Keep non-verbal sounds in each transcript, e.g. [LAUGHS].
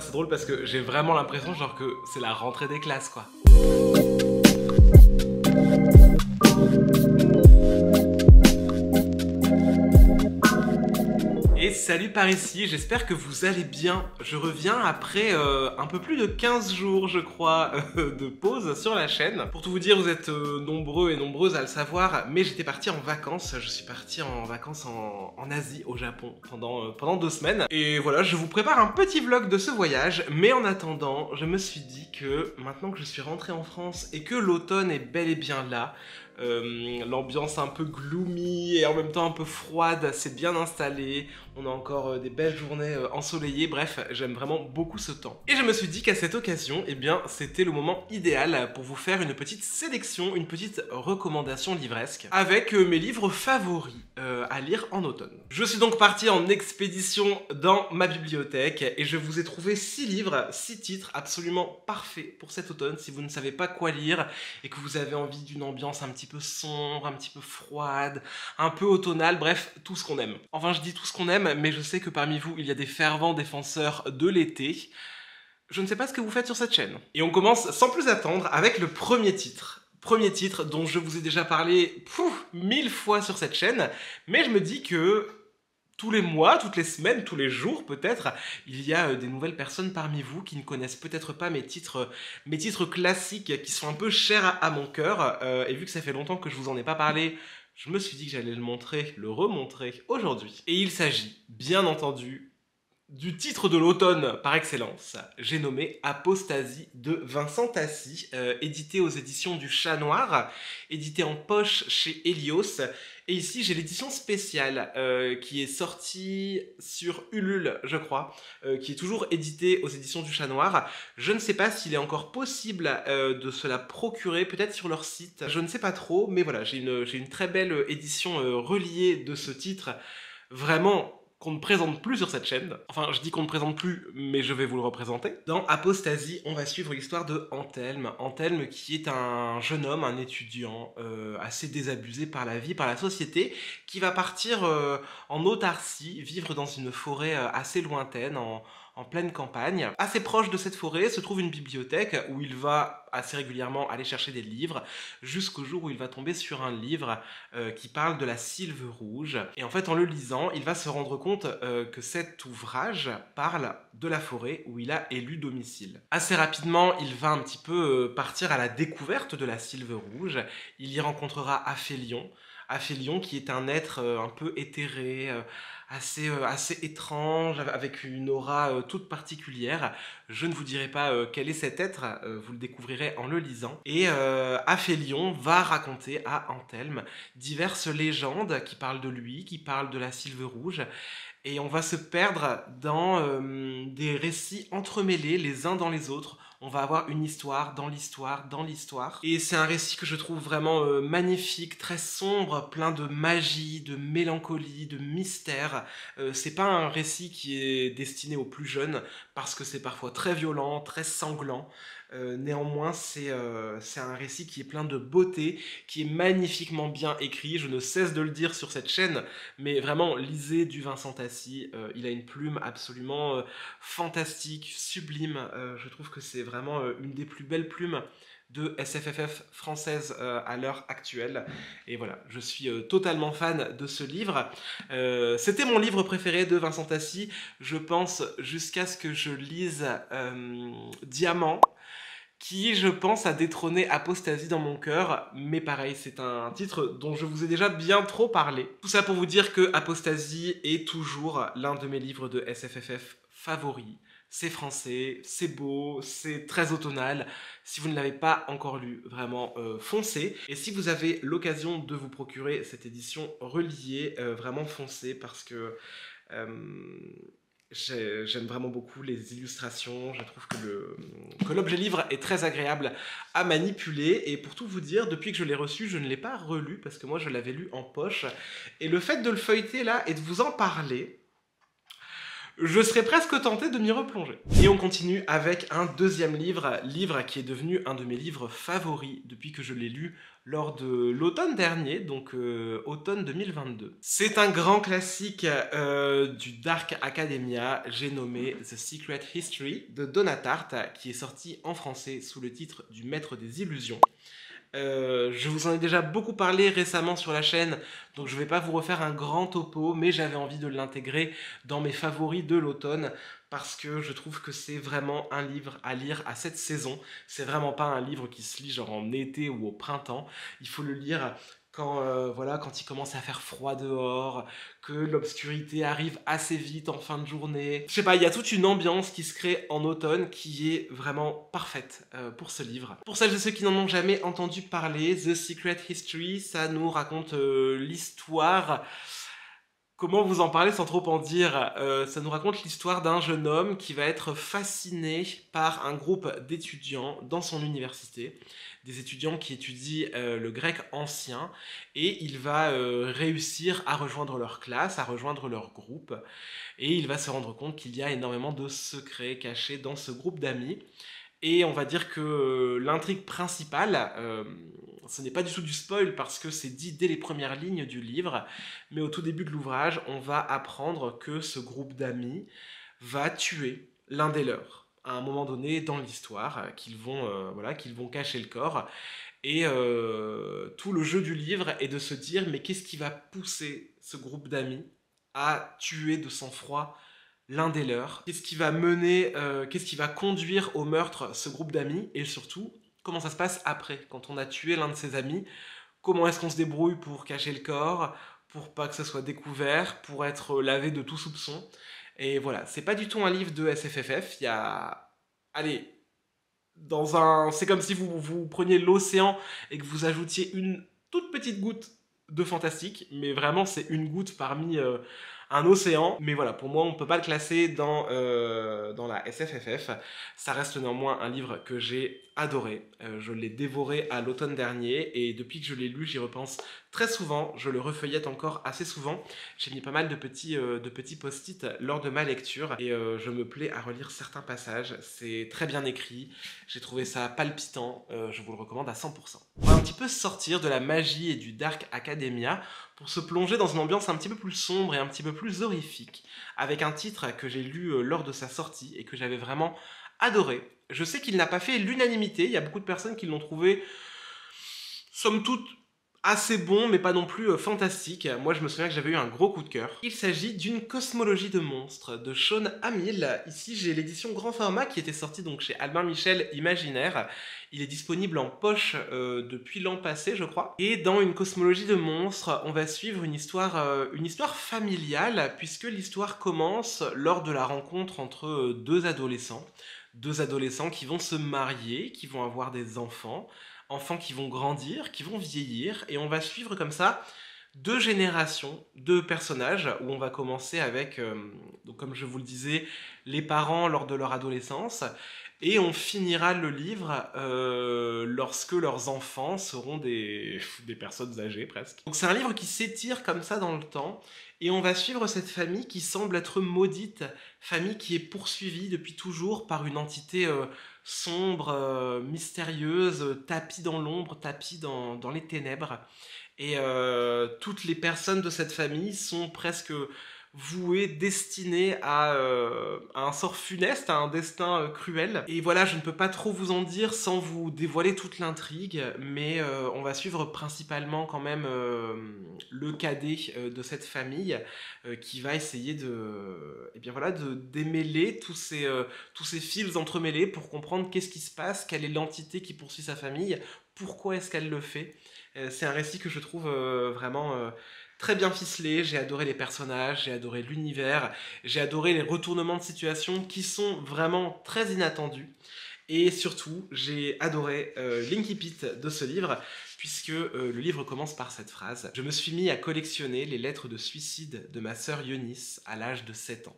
C'est drôle parce que j'ai vraiment l'impression genre que c'est la rentrée des classes quoi. Salut par ici, j'espère que vous allez bien. Je reviens après euh, un peu plus de 15 jours, je crois, [LAUGHS] euh, de pause sur la chaîne. Pour tout vous dire, vous êtes euh, nombreux et nombreuses à le savoir, mais j'étais parti en vacances. Je suis parti en vacances en, Asie, au Japon, pendant, pendant deux semaines. Et voilà, je vous prépare un petit vlog de ce voyage, mais en attendant, je me suis dit que maintenant que je suis rentré en France et que l'automne est bel et bien là, euh, l'ambiance un peu gloomy et en même temps un peu froide s'est bien installée. On a encore euh, des belles journées euh, ensoleillées. Bref, j'aime vraiment beaucoup ce temps. Et je me suis dit qu'à cette occasion, eh bien, c'était le moment idéal pour vous faire une petite sélection, une petite recommandation livresque avec mes livres favoris à lire en automne. Je suis donc parti en expédition dans ma bibliothèque et je vous ai trouvé 6 livres, 6 titres absolument parfaits pour cet automne si vous ne savez pas quoi lire et que vous avez envie d'une ambiance un petit peu sombre, un petit peu froide, un peu automnale, bref, tout ce qu'on aime. Enfin, je dis tout ce qu'on aime, mais je sais que parmi vous, il y a des fervents défenseurs de l'été. Je ne sais pas ce que vous faites sur cette chaîne. Et on commence sans plus attendre avec le premier titre. Premier titre dont je vous ai déjà parlé mille fois sur cette chaîne, mais je me dis que tous les mois, toutes les semaines, tous les jours peut-être, il y a euh, des nouvelles personnes parmi vous qui ne connaissent peut-être pas mes titres, mes titres classiques qui sont un peu chers à, mon cœur. Euh, et vu que ça fait longtemps que je vous en ai pas parlé, je me suis dit que j'allais le montrer, le remontrer aujourd'hui. Et il s'agit, bien entendu, du titre de l'automne par excellence. J'ai nommé Apostasie de Vincent Tassi, euh, édité aux éditions du Chat Noir, édité en poche chez Helios. Et ici, j'ai l'édition spéciale euh, qui est sortie sur Ulule, je crois, euh, qui est toujours éditée aux éditions du Chat Noir. Je ne sais pas s'il est encore possible de se la procurer, peut-être sur leur site. Je ne sais pas trop, mais voilà, j'ai une très belle édition reliée de ce titre. Vraiment, qu'on ne présente plus sur cette chaîne. Enfin, je dis qu'on ne présente plus, mais je vais vous le représenter. Dans Apostasie, on va suivre l'histoire de Anthelme. Anthelme qui est un jeune homme, un étudiant euh, assez désabusé par la vie, par la société, qui va partir euh, en autarcie, vivre dans une forêt euh, assez lointaine, en, en pleine campagne. Assez proche de cette forêt se trouve une bibliothèque où il va assez régulièrement aller chercher des livres jusqu'au jour où il va tomber sur un livre euh, qui parle de la sylve rouge. Et en fait, en le lisant, il va se rendre compte euh, que cet ouvrage parle de la forêt où il a élu domicile. Assez rapidement, il va un petit peu euh, partir à la découverte de la sylve rouge. Il y rencontrera Aphélion. Aphélion qui est un être un peu éthéré, assez, euh, assez étrange, avec une aura euh, toute particulière. Je ne vous dirai pas euh, quel est cet être, vous le découvrirez en le lisant. Et Aphélion va raconter à Anthelme diverses légendes qui parlent de lui, qui parlent de la sylve rouge, et on va se perdre dans des récits entremêlés les uns dans les autres on va avoir une histoire dans l'histoire, dans l'histoire. Et c'est un récit que je trouve vraiment euh, magnifique, très sombre, plein de magie, de mélancolie, de mystère. Euh, c'est pas un récit qui est destiné aux plus jeunes, parce que c'est parfois très violent, très sanglant. Euh, néanmoins, c'est un récit qui est plein de beauté, qui est magnifiquement bien écrit. Je ne cesse de le dire sur cette chaîne, mais vraiment, lisez du Vincent Tassi. il a une plume absolument fantastique, sublime. je trouve que c'est vraiment euh, une des plus belles plumes de SFFF française euh, à l'heure actuelle. Et voilà, je suis euh, totalement fan de ce livre. C'était mon livre préféré de Vincent Tassi, je pense, jusqu'à ce que je lise Diamant, qui, je pense, a détrôné Apostasie dans mon cœur. Mais pareil, c'est un titre dont je vous ai déjà bien trop parlé. Tout ça pour vous dire que Apostasie est toujours l'un de mes livres de SFFF favoris c'est français, c'est beau, c'est très automnal. Si vous ne l'avez pas encore lu, vraiment euh, foncez. Et si vous avez l'occasion de vous procurer cette édition reliée, euh, vraiment foncez parce que euh, j'aime vraiment beaucoup les illustrations. Je trouve que l'objet livre est très agréable à manipuler. Et pour tout vous dire, depuis que je l'ai reçu, je ne l'ai pas relu parce que moi je l'avais lu en poche. Et le fait de le feuilleter là et de vous en parler, je serais presque tenté de m'y replonger. Et on continue avec un deuxième livre, livre qui est devenu un de mes livres favoris depuis que je l'ai lu lors de l'automne dernier, donc euh, automne 2022. C'est un grand classique euh, du Dark Academia, j'ai nommé The Secret History de Donatart, qui est sorti en français sous le titre du Maître des Illusions. Euh, je vous en ai déjà beaucoup parlé récemment sur la chaîne, donc je ne vais pas vous refaire un grand topo, mais j'avais envie de l'intégrer dans mes favoris de l'automne, parce que je trouve que c'est vraiment un livre à lire à cette saison. C'est vraiment pas un livre qui se lit genre en été ou au printemps. Il faut le lire quand, euh, voilà, quand il commence à faire froid dehors, que l'obscurité arrive assez vite en fin de journée. Je sais pas, il y a toute une ambiance qui se crée en automne qui est vraiment parfaite euh, pour ce livre. Pour celles et ceux qui n'en ont jamais entendu parler, The Secret History, ça nous raconte euh, l'histoire Comment vous en parler sans trop en dire. Ça nous raconte l'histoire d'un jeune homme qui va être fasciné par un groupe d'étudiants dans son université. Des étudiants qui étudient euh, le grec ancien et il va euh, réussir à rejoindre leur classe, à rejoindre leur groupe. Et il va se rendre compte qu'il y a énormément de secrets cachés dans ce groupe d'amis. Et on va dire que euh, l'intrigue principale, ce n'est pas du tout du spoil parce que c'est dit dès les premières lignes du livre, mais au tout début de l'ouvrage, on va apprendre que ce groupe d'amis va tuer l'un des leurs à un moment donné dans l'histoire, euh, qu'ils vont, euh, cacher le corps. Et euh, tout le jeu du livre est de se dire, mais qu'est-ce qui va pousser ce groupe d'amis à tuer de sang-froid l'un des leurs? Qu'est-ce qui va mener, qu'est-ce qui va conduire au meurtre ce groupe d'amis? Et surtout, comment ça se passe après, quand on a tué l'un de ses amis? Comment est-ce qu'on se débrouille pour cacher le corps, pour pas que ça soit découvert, pour être lavé de tout soupçon? Et voilà, c'est pas du tout un livre de SFFF. Il y a. Allez, dans un. C'est comme si vous, vous preniez l'océan et que vous ajoutiez une toute petite goutte de fantastique, mais vraiment c'est une goutte parmi euh, un océan. Mais voilà, pour moi, on peut pas le classer dans, euh, dans la SFFF. Ça reste néanmoins un livre que j'ai adoré. Euh, je l'ai dévoré à l'automne dernier et depuis que je l'ai lu, j'y repense très souvent. Je le refeuillette encore assez souvent. J'ai mis pas mal de petits, euh, petits post-it lors de ma lecture et euh, je me plais à relire certains passages. C'est très bien écrit. J'ai trouvé ça palpitant. je vous le recommande à 100%. On va un petit peu sortir de la magie et du Dark Academia pour se plonger dans une ambiance un petit peu plus sombre et un petit peu plus horrifique avec un titre que j'ai lu lors de sa sortie et que j'avais vraiment adoré. Je sais qu'il n'a pas fait l'unanimité, il y a beaucoup de personnes qui l'ont trouvé, somme toute, assez bon, mais pas non plus euh, fantastique. Moi, je me souviens que j'avais eu un gros coup de cœur. Il s'agit d'une cosmologie de monstres de Sean Hamill. Ici, j'ai l'édition grand format qui était sortie donc chez Albin Michel Imaginaire. Il est disponible en poche euh, depuis l'an passé, je crois. Et dans une cosmologie de monstres, on va suivre une histoire, euh, une histoire familiale, puisque l'histoire commence lors de la rencontre entre deux adolescents deux adolescents qui vont se marier, qui vont avoir des enfants, enfants qui vont grandir, qui vont vieillir, et on va suivre comme ça deux générations, deux personnages, où on va commencer avec, euh, donc comme je vous le disais, les parents lors de leur adolescence, et on finira le livre euh, lorsque leurs enfants seront des, [LAUGHS] des personnes âgées presque. Donc c'est un livre qui s'étire comme ça dans le temps, et on va suivre cette famille qui semble être maudite, famille qui est poursuivie depuis toujours par une entité euh, sombre, euh, mystérieuse, tapie dans l'ombre, tapie dans, les ténèbres. Et euh, toutes les personnes de cette famille sont presque voué, destiné à, euh, à, un sort funeste, à un destin euh, cruel. Et voilà, je ne peux pas trop vous en dire sans vous dévoiler toute l'intrigue, mais euh, on va suivre principalement quand même le cadet de cette famille qui va essayer de, eh bien voilà, de démêler tous tous ces fils entremêlés pour comprendre qu'est-ce qui se passe, quelle est l'entité qui poursuit sa famille, pourquoi est-ce qu'elle le fait. C'est un récit que je trouve vraiment très bien ficelé, j'ai adoré les personnages, j'ai adoré l'univers, j'ai adoré les retournements de situation qui sont vraiment très inattendus. Et surtout, j'ai adoré euh, l'incipit de ce livre, puisque euh, le livre commence par cette phrase. Je me suis mis à collectionner les lettres de suicide de ma sœur Eunice à l'âge de 7 ans.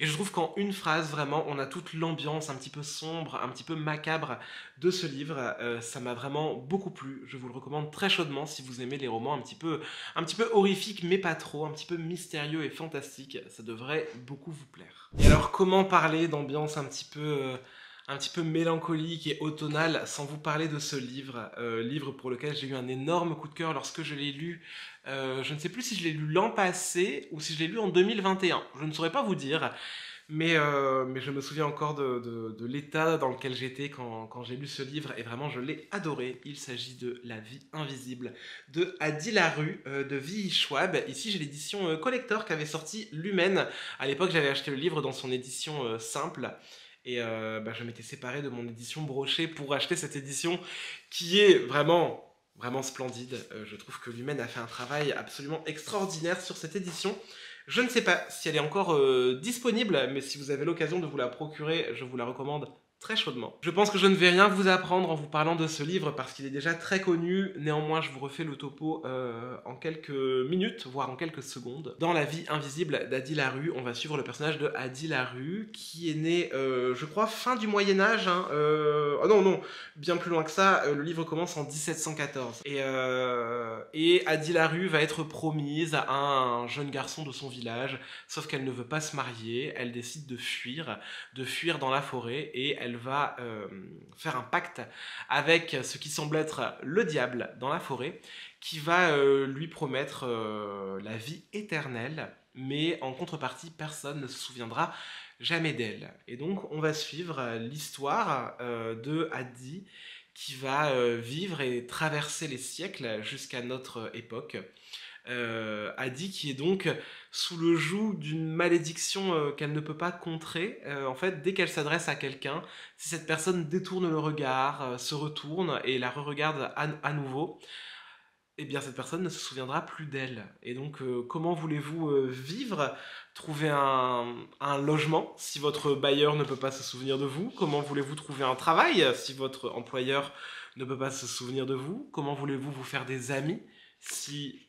Et je trouve qu'en une phrase, vraiment, on a toute l'ambiance un petit peu sombre, un petit peu macabre de ce livre. Euh, ça m'a vraiment beaucoup plu. Je vous le recommande très chaudement si vous aimez les romans un petit peu, un petit peu horrifiques, mais pas trop, un petit peu mystérieux et fantastiques. Ça devrait beaucoup vous plaire. Et alors, comment parler d'ambiance un petit peu... Euh, un petit peu mélancolique et automnal sans vous parler de ce livre, euh, livre pour lequel j'ai eu un énorme coup de cœur lorsque je l'ai lu. Euh, je ne sais plus si je l'ai lu l'an passé ou si je l'ai lu en 2021. Je ne saurais pas vous dire. Mais, euh, je me souviens encore de, l'état dans lequel j'étais quand, quand j'ai lu ce livre et vraiment je l'ai adoré. Il s'agit de La vie invisible de Adi Larue de V.I. Schwab. Ici j'ai l'édition collector qu'avait sorti Lumen. À l'époque j'avais acheté le livre dans son édition simple. Et euh, bah, je m'étais séparé de mon édition brochée pour acheter cette édition qui est vraiment, vraiment splendide. Euh, je trouve que Lumen a fait un travail absolument extraordinaire sur cette édition. Je ne sais pas si elle est encore euh, disponible, mais si vous avez l'occasion de vous la procurer, je vous la recommande très chaudement. Je pense que je ne vais rien vous apprendre en vous parlant de ce livre parce qu'il est déjà très connu, néanmoins je vous refais le topo euh, en quelques minutes, voire en quelques secondes. Dans la vie invisible d'Adi Larue, on va suivre le personnage de Adi Larue qui est né, euh, je crois, fin du Moyen-Âge. Hein, euh... oh non, non, bien plus loin que ça, le livre commence en 1714. Et, et Adi Larue va être promise à un jeune garçon de son village, sauf qu'elle ne veut pas se marier, elle décide de fuir, de fuir dans la forêt et elle va euh, faire un pacte avec ce qui semble être le diable dans la forêt, qui va euh, lui promettre euh, la vie éternelle, mais en contrepartie, personne ne se souviendra jamais d'elle. Et donc, on va suivre l'histoire de Adi qui va vivre et traverser les siècles jusqu'à notre époque Adi qui est donc sous le joug d'une malédiction euh, qu'elle ne peut pas contrer. Euh, en fait, dès qu'elle s'adresse à quelqu'un, si cette personne détourne le regard, euh, se retourne et la re-regarde à, nouveau, eh bien cette personne ne se souviendra plus d'elle. Et donc, comment voulez-vous vivre Trouver un, un, logement si votre bailleur ne peut pas se souvenir de vous? Comment voulez-vous trouver un travail si votre employeur ne peut pas se souvenir de vous? Comment voulez-vous vous faire des amis si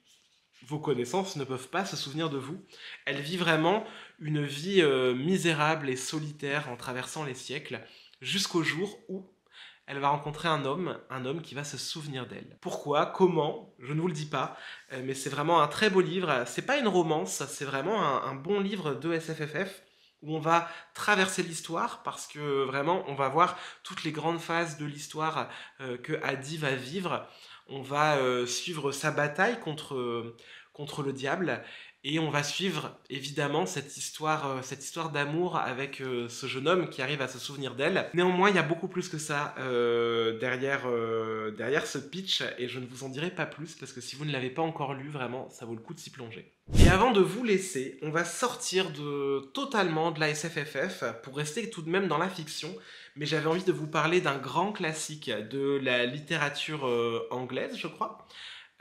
vos connaissances ne peuvent pas se souvenir de vous. Elle vit vraiment une vie euh, misérable et solitaire en traversant les siècles, jusqu'au jour où elle va rencontrer un homme, un homme qui va se souvenir d'elle. Pourquoi? Comment? Je ne vous le dis pas, euh, mais c'est vraiment un très beau livre. C'est pas une romance, c'est vraiment un, bon livre de SFFF où on va traverser l'histoire parce que vraiment on va voir toutes les grandes phases de l'histoire euh, que Adi va vivre on va euh, suivre sa bataille contre, contre le diable et on va suivre évidemment cette histoire, euh, cette histoire d'amour avec euh, ce jeune homme qui arrive à se souvenir d'elle. Néanmoins, il y a beaucoup plus que ça derrière, derrière ce pitch et je ne vous en dirai pas plus parce que si vous ne l'avez pas encore lu, vraiment, ça vaut le coup de s'y plonger. Et avant de vous laisser, on va sortir de, totalement de la SFFF pour rester tout de même dans la fiction mais j'avais envie de vous parler d'un grand classique de la littérature euh, anglaise, je crois,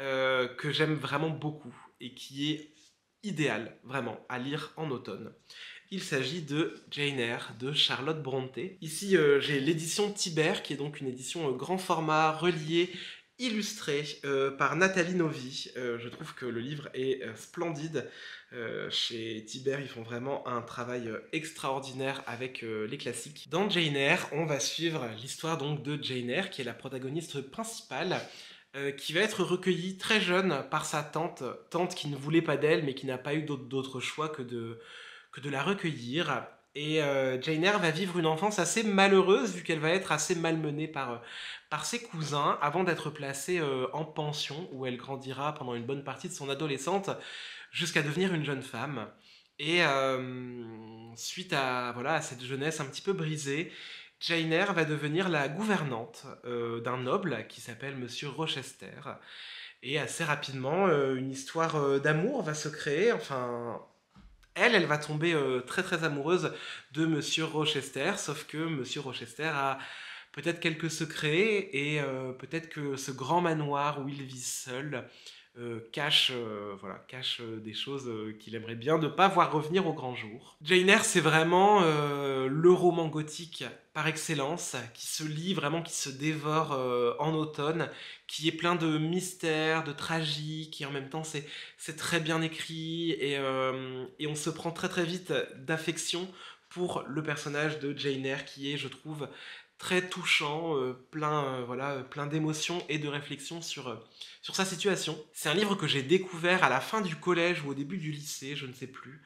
euh, que j'aime vraiment beaucoup et qui est idéal, vraiment, à lire en automne. Il s'agit de Jane Eyre de Charlotte Brontë. Ici, euh, j'ai l'édition Tiber, qui est donc une édition grand format, reliée illustré euh, par Nathalie Novi. Euh, je trouve que le livre est euh, splendide. chez Tiber, ils font vraiment un travail extraordinaire avec les classiques. Dans Jane Eyre, on va suivre l'histoire donc de Jane Eyre, qui est la protagoniste principale, qui va être recueillie très jeune par sa tante, tante qui ne voulait pas d'elle, mais qui n'a pas eu d'autre choix que de, que de la recueillir. Et euh, Jane Eyre va vivre une enfance assez malheureuse vu qu'elle va être assez malmenée par, euh, par ses cousins avant d'être placée euh, en pension où elle grandira pendant une bonne partie de son adolescente jusqu'à devenir une jeune femme. Et suite à, voilà, à cette jeunesse un petit peu brisée, Jane va devenir la gouvernante d'un noble qui s'appelle Monsieur Rochester. Et assez rapidement, une histoire d'amour va se créer, enfin elle, elle va tomber euh, très très amoureuse de Monsieur Rochester, sauf que Monsieur Rochester a peut-être quelques secrets et euh, peut-être que ce grand manoir où il vit seul cache, voilà, cache des choses qu'il aimerait bien ne pas voir revenir au grand jour. Jane Eyre, c'est vraiment le roman gothique par excellence, qui se lit vraiment, qui se dévore en automne, qui est plein de mystères, de tragiques, et en même temps c'est très bien écrit, et, et on se prend très très vite d'affection pour le personnage de Jane Eyre qui est, je trouve, très touchant, euh, plein, euh, voilà, plein d'émotions et de réflexions sur, euh, sur sa situation. C'est un livre que j'ai découvert à la fin du collège ou au début du lycée, je ne sais plus.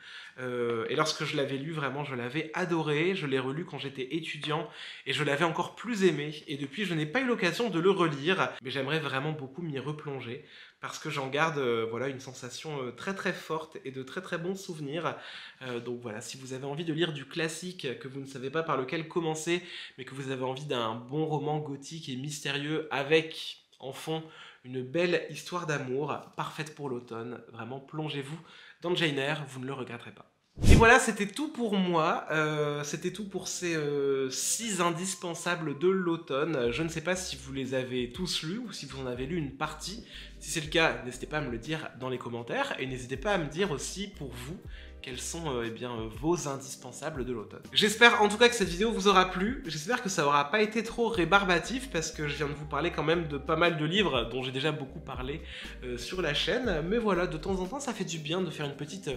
et lorsque je l'avais lu, vraiment, je l'avais adoré. Je l'ai relu quand j'étais étudiant et je l'avais encore plus aimé. Et depuis, je n'ai pas eu l'occasion de le relire, mais j'aimerais vraiment beaucoup m'y replonger parce que j'en garde euh, voilà, une sensation euh, très très forte et de très très bons souvenirs. Euh, donc voilà, si vous avez envie de lire du classique, que vous ne savez pas par lequel commencer, mais que vous avez envie d'un bon roman gothique et mystérieux avec en fond une belle histoire d'amour, parfaite pour l'automne, vraiment plongez-vous dans Jane Eyre, vous ne le regretterez pas. Et voilà, c'était tout pour moi. Euh, c'était tout pour ces 6 euh, indispensables de l'automne. Je ne sais pas si vous les avez tous lus ou si vous en avez lu une partie. Si c'est le cas, n'hésitez pas à me le dire dans les commentaires et n'hésitez pas à me dire aussi pour vous quels sont euh, eh bien, euh, vos indispensables de l'automne. J'espère en tout cas que cette vidéo vous aura plu, j'espère que ça aura pas été trop rébarbatif parce que je viens de vous parler quand même de pas mal de livres dont j'ai déjà beaucoup parlé euh, sur la chaîne, mais voilà, de temps en temps ça fait du bien de faire une petite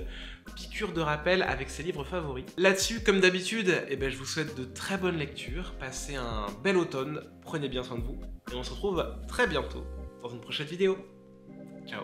piqûre de rappel avec ses livres favoris. Là-dessus, comme d'habitude, eh ben, je vous souhaite de très bonnes lectures, passez un bel automne, prenez bien soin de vous, et on se retrouve très bientôt dans une prochaine vidéo. Ciao